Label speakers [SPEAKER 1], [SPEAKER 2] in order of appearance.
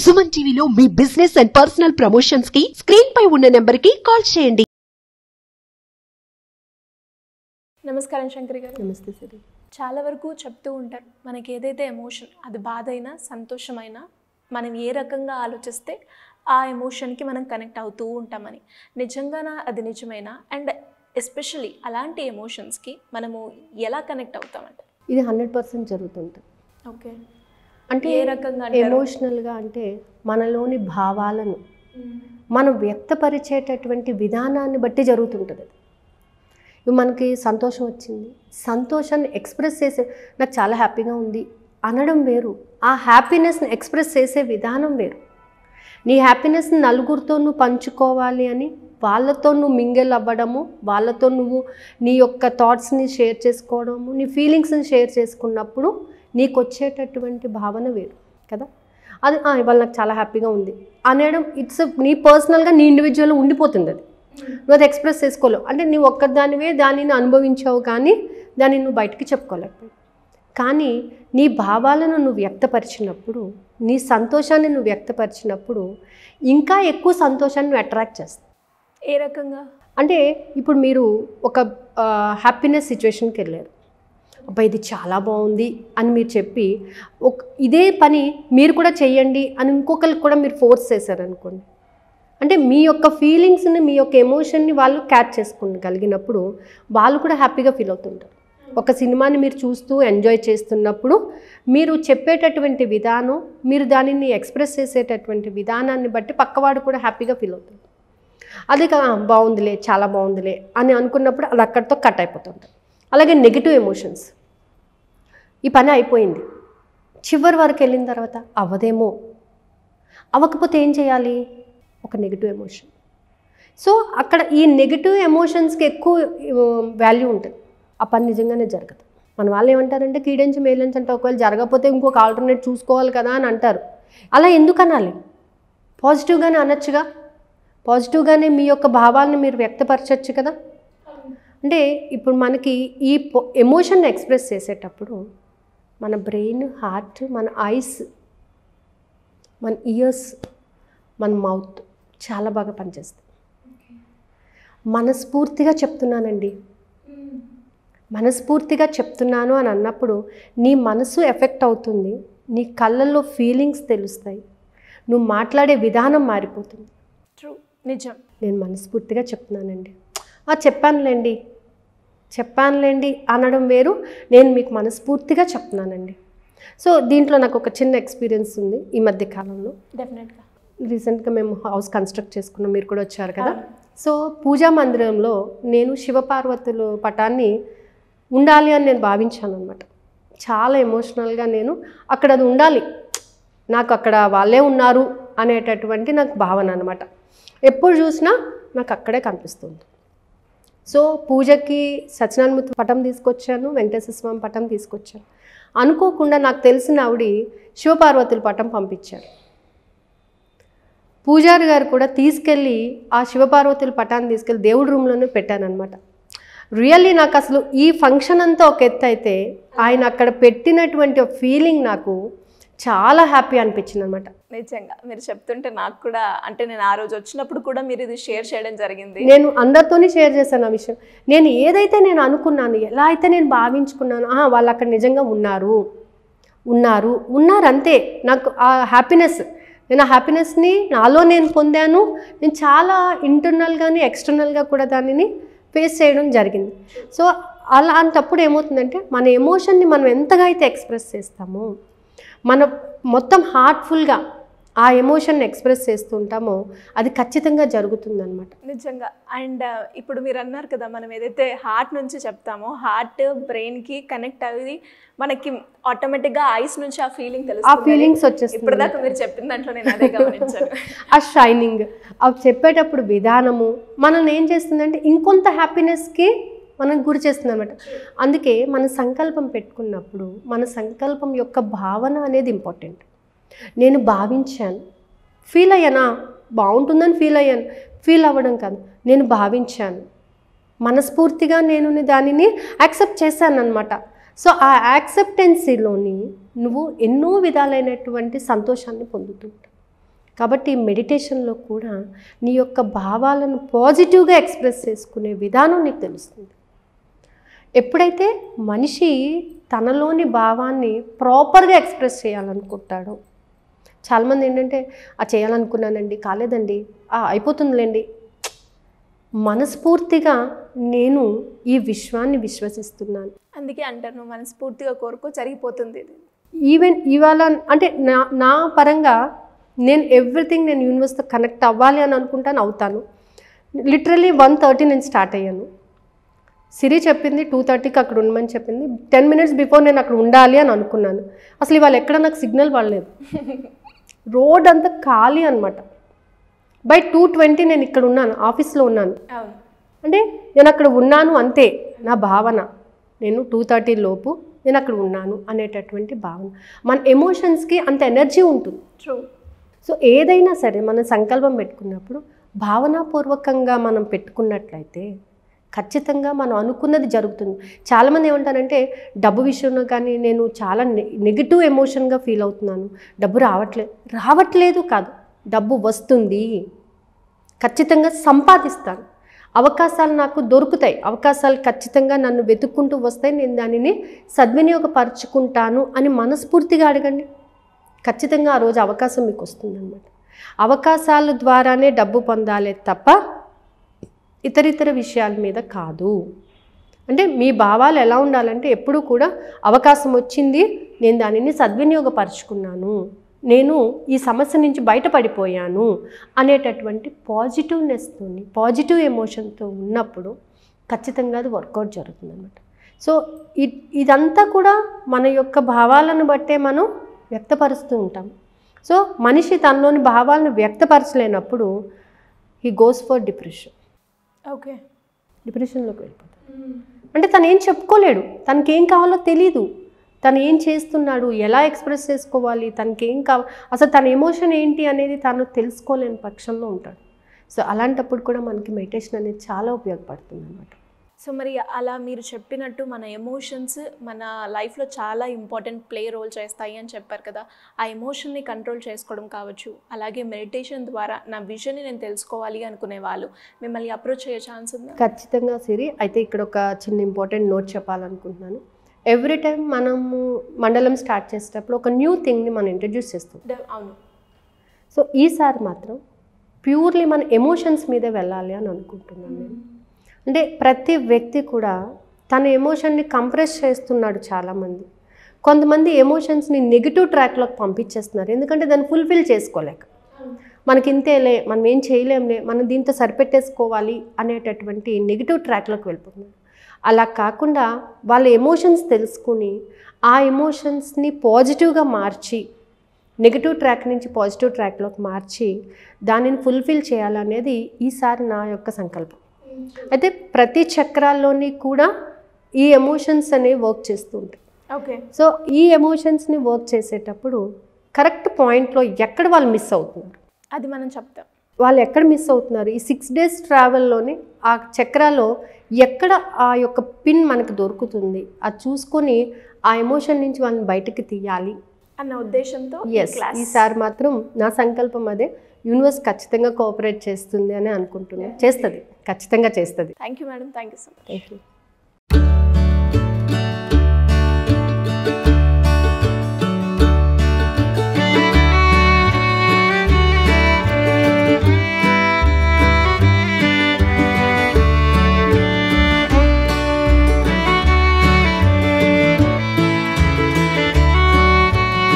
[SPEAKER 1] సుమన్ టీవీలో మీ business and personal ప్రమోషన్స్కి స్క్రీన్ పై ఉన్న నెంబర్కి కాల్ చేయండి.
[SPEAKER 2] నమస్కారం శంకరి గారు.
[SPEAKER 3] నమస్తే సరే
[SPEAKER 2] చాలా వరకు చెప్తూ ఉంటారు మనకి ఏదైతే ఎమోషన్ అది బాధ అయినా సంతోషమైనా మనం ఏ రకంగా ఆలోచిస్తే ఆ ఎమోషన్కి మనం కనెక్ట్ అవుతూ ఉంటామని. నిజంగానా అది నిజమేనా? అండ్ ఎస్పెషలీ అలాంటి ఎమోషన్స్కి మనము ఎలా కనెక్ట్ అవుతామంట
[SPEAKER 3] ఇది హండ్రెడ్ పర్సెంట్ జరుగుతుంటుంది.
[SPEAKER 2] ఓకే.
[SPEAKER 3] అంటే
[SPEAKER 2] ఏ రకంగా?
[SPEAKER 3] ఎమోషనల్గా అంటే మనలోని భావాలను మనం వ్యక్తపరిచేటటువంటి విధానాన్ని బట్టి జరుగుతుంటుంది. అది మనకి సంతోషం వచ్చింది. సంతోషాన్ని ఎక్స్ప్రెస్ చేసే నాకు చాలా హ్యాపీగా ఉంది అనడం వేరు. ఆ హ్యాపీనెస్ని ఎక్స్ప్రెస్ చేసే విధానం వేరు. నీ హ్యాపీనెస్ని నలుగురితో నువ్వు పంచుకోవాలి అని వాళ్ళతో నువ్వు మింగెల్ అవ్వడము వాళ్ళతో నువ్వు నీ యొక్క థాట్స్ని షేర్ చేసుకోవడము నీ ఫీలింగ్స్ని షేర్ చేసుకున్నప్పుడు నీకు వచ్చేటటువంటి భావన వేరు కదా? అది "ఆ, ఇవాళ నాకు చాలా హ్యాపీగా ఉంది అనేయడం ఇట్స్ నీ పర్సనల్గా నీ ఇండివిజువల్ ఉండిపోతుంది అది. నువ్వు అది ఎక్స్ప్రెస్ చేసుకోలేవు. అంటే నువ్వు ఒక్కదానివే దానిని అనుభవించావు కానీ దాన్ని నువ్వు బయటికి చెప్పుకోలేకపోయావు. కానీ నీ భావాలను నువ్వు వ్యక్తపరిచినప్పుడు నీ సంతోషాన్ని నువ్వు వ్యక్తపరిచినప్పుడు ఇంకా ఎక్కువ సంతోషాన్ని నువ్వు అట్రాక్ట్ చేస్తావు.
[SPEAKER 2] ఏ రకంగా?
[SPEAKER 3] అంటే ఇప్పుడు మీరు ఒక హ్యాపీనెస్ సిచ్యువేషన్కి వెళ్ళారు. అబ్బా ఇది చాలా బాగుంది అని మీరు చెప్పి ఒక ఇదే పని మీరు కూడా చెయ్యండి అని ఇంకొకరికి కూడా మీరు ఫోర్స్ చేశారనుకోండి. అంటే మీ యొక్క ఫీలింగ్స్ని మీ యొక్క ఎమోషన్ని వాళ్ళు క్యాచ్ చేసుకోగలిగినప్పుడు వాళ్ళు కూడా హ్యాపీగా ఫీల్ అవుతుంటారు. ఒక సినిమాని మీరు చూస్తూ ఎంజాయ్ చేస్తున్నప్పుడు మీరు చెప్పేటటువంటి విధానం మీరు దానిని ఎక్స్ప్రెస్ చేసేటటువంటి విధానాన్ని బట్టి పక్కవాడు కూడా హ్యాపీగా ఫీల్ అవుతుంది అది బాగుందిలే చాలా బాగుందిలే అని అనుకున్నప్పుడు అది అక్కడితో కట్ అయిపోతుంది అలాగే నెగిటివ్ ఎమోషన్స్ ఈ పని అయిపోయింది. చివరి వరకు వెళ్ళిన తర్వాత అవ్వదేమో. అవ్వకపోతే ఏం చేయాలి? ఒక నెగిటివ్ ఎమోషన్ సో అక్కడ ఈ నెగిటివ్ ఎమోషన్స్కి ఎక్కువ వాల్యూ ఉంటుంది. ఆ పని నిజంగానే జరగదు. మన వాళ్ళు ఏమంటారంటే కీడించి మేలించి అంటే ఒకవేళ జరగకపోతే ఇంకొక ఆల్టర్నేట్ చూసుకోవాలి కదా అని అంటారు. అలా ఎందుకు అనాలి? పాజిటివ్గానే అనొచ్చుగా? పాజిటివ్గానే మీ యొక్క భావాలను మీరు వ్యక్తపరచచ్చు కదా? అంటే ఇప్పుడు మనకి ఈ ఎమోషన్ ఎక్స్ప్రెస్ చేసేటప్పుడు మన బ్రెయిన్ హార్ట్ మన ఐస్ మన ఇయర్స్ మన మౌత్ చాలా బాగా పనిచేస్తాయి. మనస్ఫూర్తిగా చెప్తున్నానండి. మనస్ఫూర్తిగా చెప్తున్నాను అని అన్నప్పుడు నీ మనసు ఎఫెక్ట్ అవుతుంది నీ కళ్ళల్లో ఫీలింగ్స్ తెలుస్తాయి నువ్వు మాట్లాడే విధానం మారిపోతుంది.
[SPEAKER 2] ట్రూ నిజం.
[SPEAKER 3] నేను మనస్ఫూర్తిగా చెప్తున్నానండి. ఆ చెప్పానులేండి. చెప్పానులేండి అనడం వేరు. నేను మీకు మనస్ఫూర్తిగా చెప్తున్నానండి. సో దీంట్లో నాకు ఒక చిన్న ఎక్స్పీరియన్స్ ఉంది ఈ మధ్య కాలంలో.
[SPEAKER 2] డెఫినెట్గా
[SPEAKER 3] రీసెంట్గా మేము హౌస్ కన్స్ట్రక్ట్ చేసుకున్నాం మీరు కూడా వచ్చారు కదా. సో పూజా మందిరంలో నేను శివపార్వతుల పటాన్ని ఉండాలి అని నేను భావించాను అనమాట చాలా ఎమోషనల్గా నేను అక్కడ అది ఉండాలి. నాకు అక్కడ వాళ్ళే ఉన్నారు అనేటటువంటి నాకు భావన అనమాట ఎప్పుడు చూసినా నాకు అక్కడే కనిపిస్తుంది. సో పూజకి సత్యనారాయణమూర్తి పటం తీసుకొచ్చాను వెంకటేశ్వర స్వామి పటం తీసుకొచ్చాను. అనుకోకుండా నాకు తెలిసిన ఆవిడ శివపార్వతుల పటం పంపించారు. పూజారి గారు కూడా తీసుకెళ్ళి ఆ శివపార్వతుల పటాన్ని తీసుకెళ్ళి దేవుడి రూమ్లోనే పెట్టానమాట రియల్లీ నాకు అసలు ఈ ఫంక్షన్ అంతా ఒక ఎత్తు అయితే ఆయన అక్కడ పెట్టినటువంటి ఫీలింగ్ నాకు చాలా హ్యాపీ అనిపించింది అనమాట
[SPEAKER 2] నిజంగా. మీరు చెప్తుంటే నాకు కూడా అంటే నేను ఆ రోజు వచ్చినప్పుడు కూడా మీరు ఇది షేర్ చేయడం జరిగింది.
[SPEAKER 3] నేను అందరితోని షేర్ చేశాను ఆ విషయం. నేను ఏదైతే నేను అనుకున్నాను ఎలా అయితే నేను భావించుకున్నాను ఆహా, వాళ్ళు అక్కడ నిజంగా ఉన్నారు. ఉన్నారు. ఉన్నారు అంతే నాకు ఆ హ్యాపీనెస్ నేను ఆ హ్యాపీనెస్ని నాలో నేను పొందాను. నేను చాలా ఇంటర్నల్గాని ఎక్స్టర్నల్గా కూడా దానిని ఫేస్ చేయడం జరిగింది. సో అలాంటప్పుడు ఏమవుతుందంటే మన ఎమోషన్ని మనం ఎంతగా అయితే ఎక్స్ప్రెస్ చేస్తామో మన మొత్తం హార్ట్ఫుల్గా ఆ ఎమోషన్ ఎక్స్ప్రెస్ చేస్తుంటామో అది ఖచ్చితంగా జరుగుతుందన్నమాట.
[SPEAKER 2] నిజంగా. అండ్ ఇప్పుడు మీరు అన్నారు కదా మనం ఏదైతే హార్ట్ నుంచి చెప్తామో హార్ట్ బ్రెయిన్కి కనెక్ట్ అయ్యి మనకి ఆటోమేటిక్గా ఐస్ నుంచి ఆ ఫీలింగ్
[SPEAKER 3] ఆ
[SPEAKER 2] తెలుస్తుంది.
[SPEAKER 3] ఫీలింగ్స్ వచ్చేస్తుంది.
[SPEAKER 2] ఇప్పుడు దాకా మీరు చెప్పిన దాంట్లో నేను అదే గమనించాను.
[SPEAKER 3] ఆ షైనింగ్ అవి చెప్పేటప్పుడు విధానము మనల్ని ఏం చేస్తుందంటే ఇంకొంత హ్యాపీనెస్కి మనం గురి చేస్తుంది అనమాట అందుకే మన సంకల్పం పెట్టుకున్నప్పుడు మన సంకల్పం యొక్క భావన అనేది ఇంపార్టెంట్. నేను భావించాను. ఫీల్ అయ్యానా? బాగుంటుందని ఫీల్ అయ్యాను. ఫీల్ అవ్వడం కాదు. నేను భావించాను. మనస్ఫూర్తిగా నేను దానిని యాక్సెప్ట్ చేశాను అనమాట సో ఆ యాక్సెప్టెన్సీలోని నువ్వు ఎన్నో విధాలైనటువంటి సంతోషాన్ని పొందుతుంటావు. కాబట్టి మెడిటేషన్లో కూడా నీ యొక్క భావాలను పాజిటివ్గా ఎక్స్ప్రెస్ చేసుకునే విధానం నీకు తెలుస్తుంది. ఎప్పుడైతే మనిషి తనలోని భావాన్ని ప్రాపర్గా ఎక్స్ప్రెస్ చేయాలనుకుంటాడో చాలామంది ఏంటంటే ఆ చేయాలనుకున్నానండి కాలేదండి ఆ అయిపోతుందిలేండి. మనస్ఫూర్తిగా నేను ఈ విశ్వాన్ని విశ్వసిస్తున్నాను.
[SPEAKER 2] అందుకే అంటారు నువ్వు మనస్ఫూర్తిగా కోరుకో జరిగిపోతుంది
[SPEAKER 3] ఈవెన్ ఇవాళ అంటే నా నా పరంగా నేను ఎవ్రీథింగ్ నేను యూనివర్స్తో కనెక్ట్ అవ్వాలి అని అనుకుంటాను అవుతాను. లిటరలీ వన్ థర్టీ నేను స్టార్ట్ అయ్యాను. సిరి చెప్పింది టూ థర్టీకి అక్కడ ఉండమని చెప్పింది. టెన్ మినిట్స్ బిఫోర్ నేను అక్కడ ఉండాలి అని అనుకున్నాను. అసలు ఇవాళ ఎక్కడ నాకు సిగ్నల్ పడలేదు. రోడ్ అంతా ఖాళీ అనమాట బై టూ ట్వంటీ నేను ఇక్కడ ఉన్నాను ఆఫీస్లో ఉన్నాను. అంటే నేను అక్కడ ఉన్నాను అంతే నా భావన. నేను టూ థర్టీ లోపు నేను అక్కడ ఉన్నాను అనేటటువంటి భావన. మన ఎమోషన్స్కి అంత ఎనర్జీ ఉంటుంది.
[SPEAKER 2] ట్రూ
[SPEAKER 3] సో ఏదైనా సరే మనం సంకల్పం పెట్టుకున్నప్పుడు భావనాపూర్వకంగా మనం పెట్టుకున్నట్లయితే ఖచ్చితంగా మనం అనుకున్నది జరుగుతుంది. చాలామంది ఏమంటారంటే డబ్బు విషయంలో కానీ నేను చాలా నె నెగిటివ్ ఎమోషన్గా ఫీల్ అవుతున్నాను. డబ్బు రావట్లేదు రావట్లేదు కాదు. డబ్బు వస్తుంది. ఖచ్చితంగా సంపాదిస్తాను. అవకాశాలు నాకు దొరుకుతాయి. అవకాశాలు ఖచ్చితంగా నన్ను వెతుక్కుంటూ వస్తాయి. నేను దానిని సద్వినియోగపరచుకుంటాను అని మనస్ఫూర్తిగా అడగండి. ఖచ్చితంగా ఆ రోజు అవకాశం మీకు వస్తుందన్నమాట. అవకాశాల ద్వారానే డబ్బు పొందాలి తప్ప ఇతర ఇతర విషయాల మీద కాదు. అంటే మీ భావాలు ఎలా ఉండాలంటే ఎప్పుడూ కూడా అవకాశం వచ్చింది నేను దానిని సద్వినియోగపరుచుకున్నాను నేను ఈ సమస్య నుంచి బయటపడిపోయాను అనేటటువంటి పాజిటివ్నెస్తో పాజిటివ్ ఎమోషన్తో ఉన్నప్పుడు ఖచ్చితంగా అది వర్కౌట్ జరుగుతుంది అనమాట సో ఇ- ఇదంతా కూడా మన యొక్క భావాలను బట్టే మనం వ్యక్తపరుస్తూ ఉంటాం. సో మనిషి తనలోని భావాలను వ్యక్తపరచలేనప్పుడు he goes for depression
[SPEAKER 2] okay.
[SPEAKER 3] డిప్రెషన్లోకి వెళ్ళిపోతాడు. అంటే తను ఏం చెప్పుకోలేడు. తనకి ఏం కావాలో తెలీదు. తను ఏం చేస్తున్నాడు? ఎలా ఎక్స్ప్రెస్ చేసుకోవాలి? తనకి ఏం కావాలి అసలు తన ఎమోషన్ ఏంటి అనేది తను తెలుసుకోలేని పక్షంలో ఉంటాడు. సో అలాంటప్పుడు కూడా మనకి మెడిటేషన్ అనేది చాలా ఉపయోగపడుతుంది అనమాట
[SPEAKER 2] సో మరి అలా మీరు చెప్పినట్టు మన ఎమోషన్స్ మన లైఫ్లో చాలా ఇంపార్టెంట్ ప్లే రోల్ చేస్తాయి అని చెప్పారు కదా. ఆ ఎమోషన్ని కంట్రోల్ చేసుకోవడం కావచ్చు అలాగే మెడిటేషన్ ద్వారా నా విజన్ని నేను తెలుసుకోవాలి అనుకునే వాళ్ళు మిమ్మల్ని అప్రోచ్ అయ్యే ఛాన్స్ ఉందా?
[SPEAKER 3] ఖచ్చితంగా సిరి. అయితే ఇక్కడ ఒక చిన్న ఇంపార్టెంట్ నోట్ చెప్పాలనుకుంటున్నాను. ఎవ్రీ టైం మనము మండలం స్టార్ట్ చేసేటప్పుడు ఒక న్యూ థింగ్ని మనం ఇంట్రడ్యూస్ చేస్తాం.
[SPEAKER 2] అవును.
[SPEAKER 3] సో ఈసారి మాత్రం ప్యూర్లీ మన ఎమోషన్స్ మీదే వెళ్ళాలి అని అనుకుంటున్నాను నేను. అంటే ప్రతి వ్యక్తి కూడా తన ఎమోషన్ని కంప్రెస్ చేస్తున్నాడు చాలామంది. కొంతమంది ఎమోషన్స్ని నెగిటివ్ ట్రాక్లోకి పంపించేస్తున్నారు. ఎందుకంటే దాన్ని ఫుల్ఫిల్ చేసుకోలేక. మనకి ఇంతేలే మనం ఏం చేయలేంలే మనం దీంతో సరిపెట్టేసుకోవాలి అనేటటువంటి నెగిటివ్ ట్రాక్లోకి వెళ్ళిపోతున్నారు. అలా కాకుండా వాళ్ళ ఎమోషన్స్ తెలుసుకుని ఆ ఎమోషన్స్ని పాజిటివ్గా మార్చి నెగిటివ్ ట్రాక్ నుంచి పాజిటివ్ ట్రాక్లోకి మార్చి దానిని ఫుల్ఫిల్ చేయాలనేది ఈసారి నా యొక్క సంకల్పం. అయితే ప్రతి చక్రాల్లోని కూడా ఈ ఎమోషన్స్ అనేవి వర్క్ చేస్తూ ఉంటాయి
[SPEAKER 2] ఓకే
[SPEAKER 3] సో ఈ ఎమోషన్స్ని వర్క్ చేసేటప్పుడు కరెక్ట్ పాయింట్లో ఎక్కడ వాళ్ళు మిస్ అవుతున్నారు?
[SPEAKER 2] అది మనం చెప్తాం.
[SPEAKER 3] వాళ్ళు ఎక్కడ మిస్ అవుతున్నారు? ఈ సిక్స్ డేస్ ట్రావెల్లోనే ఆ చక్రాలో ఎక్కడ ఆ యొక్క పిన్ మనకు దొరుకుతుంది? అది చూసుకొని ఆ ఎమోషన్ నుంచి వాళ్ళని బయటకు తీయాలి.
[SPEAKER 2] అన్న ఉద్దేశంతో
[SPEAKER 3] ఎస్ ఈసారి మాత్రం నా సంకల్పం అదే. యూనివర్స్ ఖచ్చితంగా కోఆపరేట్ చేస్తుంది అని అనుకుంటున్నాను చేస్తుంది. ఖచ్చితంగా చేస్తుంది.
[SPEAKER 2] Thank you madam thank you so much
[SPEAKER 3] thank you